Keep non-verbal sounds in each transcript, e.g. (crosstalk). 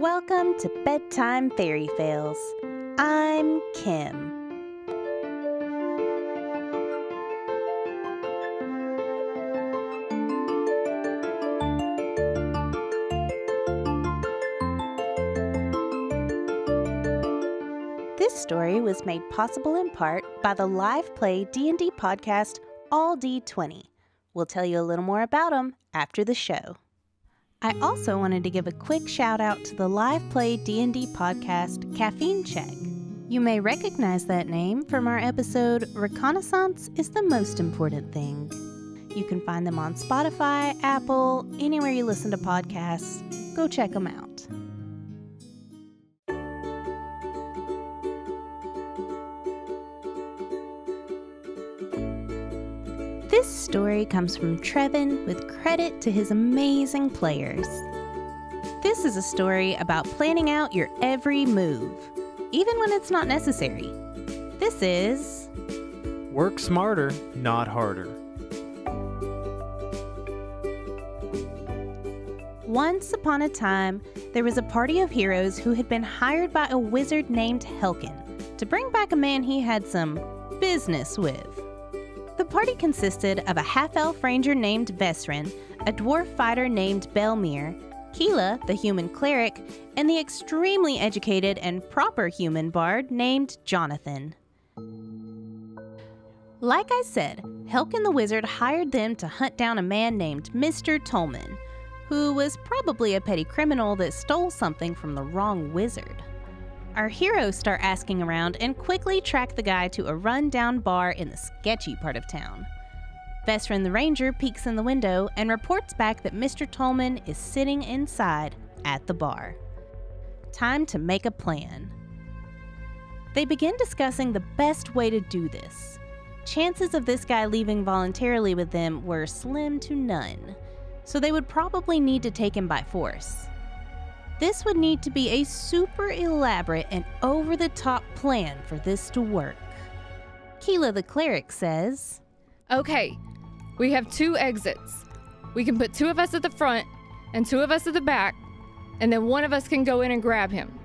Welcome to Bedtime Fairy Fails. I'm Kim. This story was made possible in part by the live play D&D podcast All D20. We'll tell you a little more about them after the show. I also wanted to give a quick shout out to the live play D&D podcast Caffeine Check. You may recognize that name from our episode Reconnaissance is the most important thing. You can find them on Spotify, Apple, anywhere you listen to podcasts. Go check them out. Story comes from Trevin with credit to his amazing players. This is a story about planning out your every move, even when it's not necessary. This is Work smarter, not harder. Once upon a time, there was a party of heroes who had been hired by a wizard named Helkin to bring back a man he had some business with. The party consisted of a half elf ranger named Vesrin, a dwarf fighter named Belmir, Keela, the human cleric, and the extremely educated and proper human bard named Jonathan. Like I said, Helkin the wizard hired them to hunt down a man named Mr. Tolman, who was probably a petty criminal that stole something from the wrong wizard. Our heroes start asking around and quickly track the guy to a run-down bar in the sketchy part of town. Vesrin the ranger peeks in the window and reports back that Mr. Tolman is sitting inside at the bar. Time to make a plan. They begin discussing the best way to do this. Chances of this guy leaving voluntarily with them were slim to none, so they would probably need to take him by force. This would need to be a super elaborate and over the top plan for this to work. Keela the cleric says, Okay, we have two exits. We can put two of us at the front and two of us at the back, and then one of us can go in and grab him.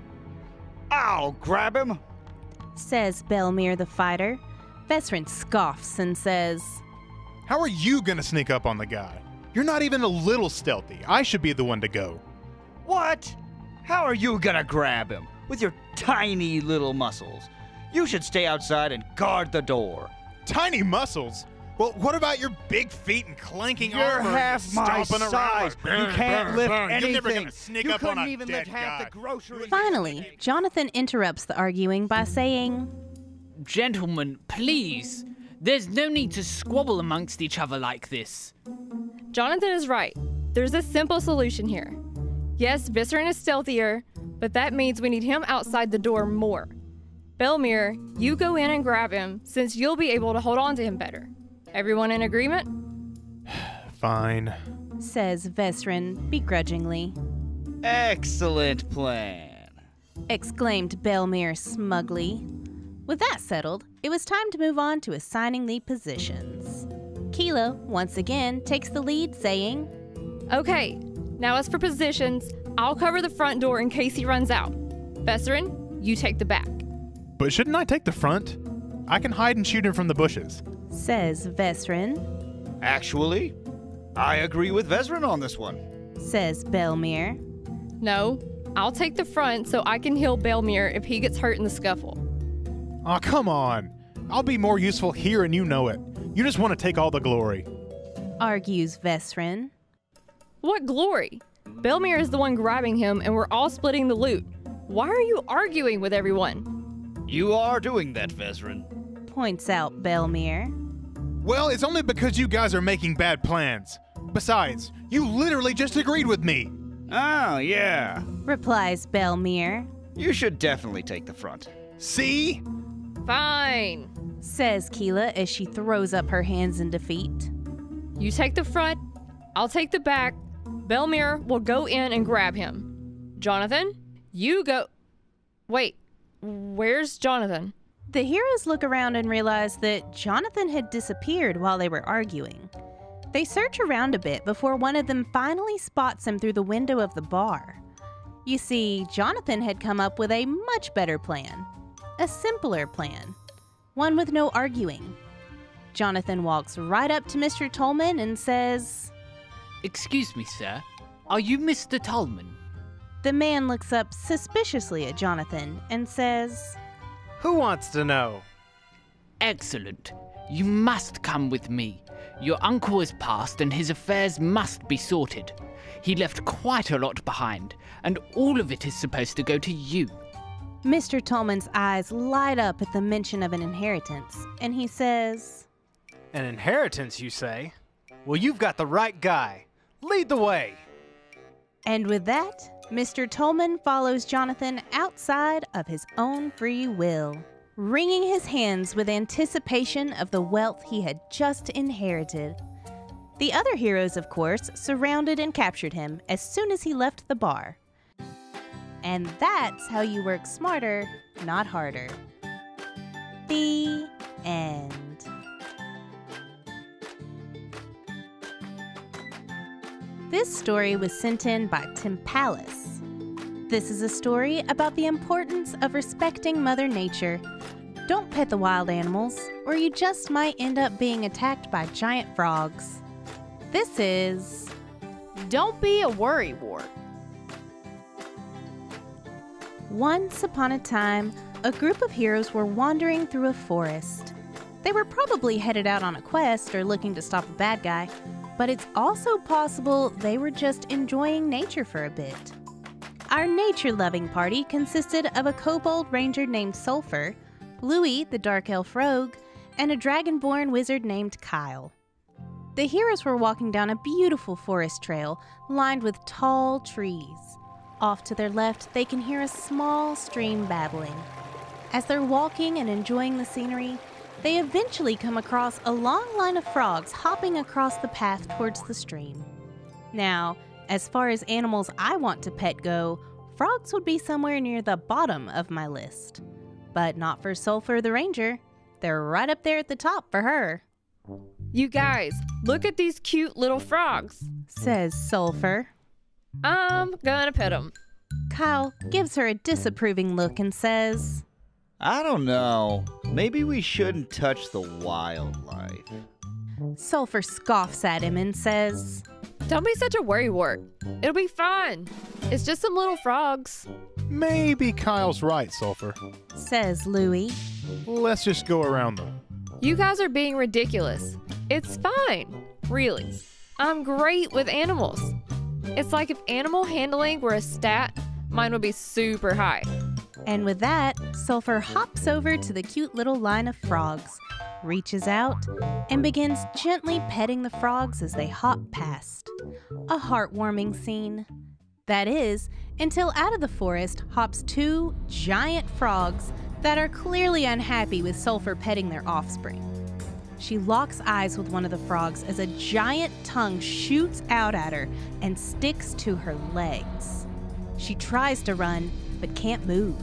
I'll grab him. says Belmir the fighter. Vesrin scoffs and says, How are you gonna sneak up on the guy? You're not even a little stealthy. I should be the one to go. What? How are you gonna grab him with your tiny little muscles? You should stay outside and guard the door. Tiny muscles? Well, what about your big feet and clanking You're armor? and half my size. Around? You can't lift anything. You're never anything. gonna sneak you up couldn't on a even dead lift half guy. the groceries. Finally, Jonathan interrupts the arguing by saying, Gentlemen, please. There's no need to squabble amongst each other like this. Jonathan is right. There's a simple solution here. Yes, Viscerin is stealthier, but that means we need him outside the door more. Belmir, you go in and grab him since you'll be able to hold on to him better. Everyone in agreement? (sighs) Fine. says Vesrin begrudgingly. Excellent plan. exclaimed Belmir smugly. With that settled, it was time to move on to assigning the positions. Keela, once again, takes the lead, saying, Okay, now as for positions, I'll cover the front door in case he runs out. Vesserin, you take the back. But shouldn't I take the front? I can hide and shoot him from the bushes. says Vesrin, Actually, I agree with Vesrin on this one. says Belmir, No, I'll take the front so I can heal Belmir if he gets hurt in the scuffle. Aw, come on. I'll be more useful here and you know it. You just want to take all the glory. argues Vesrin, What glory! Belmir is the one grabbing him and we're all splitting the loot. Why are you arguing with everyone? You are doing that, Vesrin. points out Belmir, Well, it's only because you guys are making bad plans. Besides, you literally just agreed with me. Oh, yeah. replies Belmir, You should definitely take the front. See? Fine. says Keela as she throws up her hands in defeat. You take the front, I'll take the back. Belmir will go in and grab him. Jonathan, you go. Wait, where's Jonathan? The heroes look around and realize that Jonathan had disappeared while they were arguing. They search around a bit before one of them finally spots him through the window of the bar. You see, Jonathan had come up with a much better plan, a simpler plan, one with no arguing. Jonathan walks right up to Mr. Tolman and says, Excuse me, sir. Are you Mr. Tolman? The man looks up suspiciously at Jonathan and says, Who wants to know? Excellent. You must come with me. Your uncle has passed and his affairs must be sorted. He left quite a lot behind, and all of it is supposed to go to you. Mr. Tolman's eyes light up at the mention of an inheritance, and he says, An inheritance, you say? Well, you've got the right guy. Lead the way. And with that, Mr. Tolman follows Jonathan outside of his own free will, wringing his hands with anticipation of the wealth he had just inherited. The other heroes, of course, surrounded and captured him as soon as he left the bar. And that's how you work smarter, not harder. The end. This story was sent in by Tim Pallas. This is a story about the importance of respecting Mother Nature. Don't pet the wild animals, or you just might end up being attacked by giant frogs. This is Don't be a worrywart. Once upon a time, a group of heroes were wandering through a forest. They were probably headed out on a quest or looking to stop a bad guy, but it's also possible they were just enjoying nature for a bit. Our nature loving party consisted of a kobold ranger named Sulphur, Louis the dark elf rogue, and a dragonborn wizard named Kyle. The heroes were walking down a beautiful forest trail lined with tall trees. Off to their left, they can hear a small stream babbling. As they're walking and enjoying the scenery, they eventually come across a long line of frogs hopping across the path towards the stream. Now, as far as animals I want to pet go, frogs would be somewhere near the bottom of my list. But not for Sulphur the Ranger. They're right up there at the top for her, You guys, look at these cute little frogs. says Sulphur. I'm gonna pet them. Kyle gives her a disapproving look and says, I don't know. Maybe we shouldn't touch the wildlife. Sulphur scoffs at him and says, Don't be such a worrywart. It'll be fun. It's just some little frogs. Maybe Kyle's right, Sulphur. says Louis. Let's just go around them. You guys are being ridiculous. It's fine. Really. I'm great with animals. It's like if animal handling were a stat, mine would be super high. And with that, Sulphur hops over to the cute little line of frogs, reaches out, and begins gently petting the frogs as they hop past. A heartwarming scene. That is, until out of the forest hops two giant frogs that are clearly unhappy with Sulphur petting their offspring. She locks eyes with one of the frogs as a giant tongue shoots out at her and sticks to her legs. She tries to run, but can't move.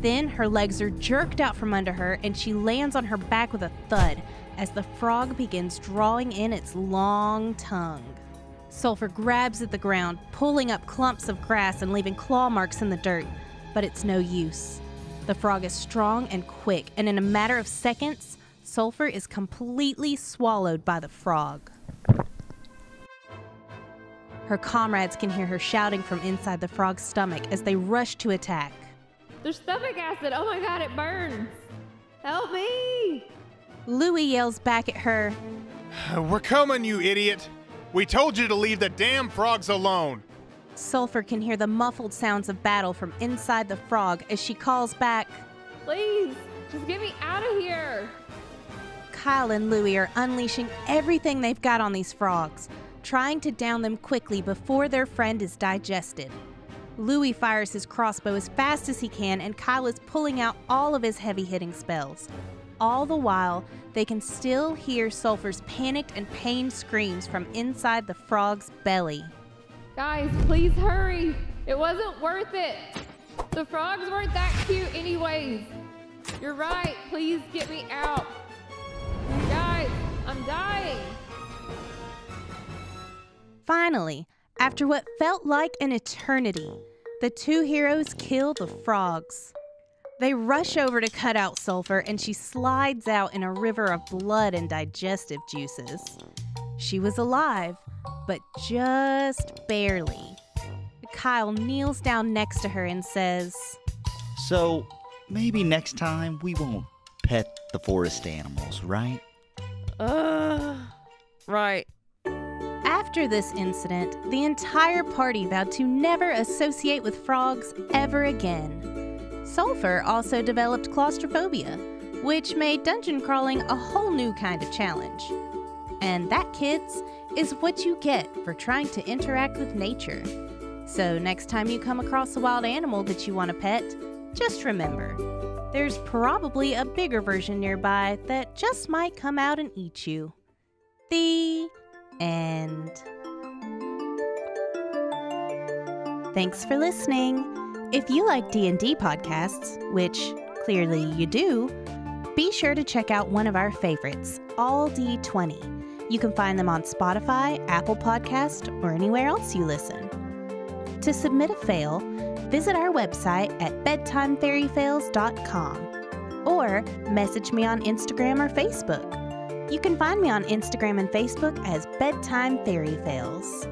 Then her legs are jerked out from under her and she lands on her back with a thud as the frog begins drawing in its long tongue. Sulphur grabs at the ground, pulling up clumps of grass and leaving claw marks in the dirt, but it's no use. The frog is strong and quick, and in a matter of seconds, Sulphur is completely swallowed by the frog. Her comrades can hear her shouting from inside the frog's stomach as they rush to attack. There's stomach acid. Oh my god, it burns. Help me. Louis yells back at her, (sighs) We're coming, you idiot. We told you to leave the damn frogs alone. Sulphur can hear the muffled sounds of battle from inside the frog as she calls back. Please, just get me out of here. Kyle and Louis are unleashing everything they've got on these frogs, trying to down them quickly before their friend is digested. Louis fires his crossbow as fast as he can, and Kyle is pulling out all of his heavy hitting spells. All the while, they can still hear Sulphur's panicked and pained screams from inside the frog's belly. Guys, please hurry. It wasn't worth it. The frogs weren't that cute, anyways. You're right. Please get me out. Guys, I'm dying. Finally, after what felt like an eternity, the two heroes kill the frogs. They rush over to cut out Sulphur, and she slides out in a river of blood and digestive juices. She was alive, but just barely. Kyle kneels down next to her and says, So maybe next time we won't pet the forest animals, right? Uh, right. After this incident, the entire party vowed to never associate with frogs ever again. Sulphur also developed claustrophobia, which made dungeon crawling a whole new kind of challenge. And that, kids, is what you get for trying to interact with nature. So, next time you come across a wild animal that you want to pet, just remember there's probably a bigger version nearby that just might come out and eat you. The end. Thanks for listening. If you like D&D podcasts, which clearly you do, be sure to check out one of our favorites, All D20. You can find them on Spotify, Apple Podcast, or anywhere else you listen. To submit a fail, visit our website at bedtimefairyfails.com or message me on Instagram or Facebook. You can find me on Instagram and Facebook as Bedtime Fairy Fails.